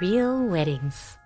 Real Weddings.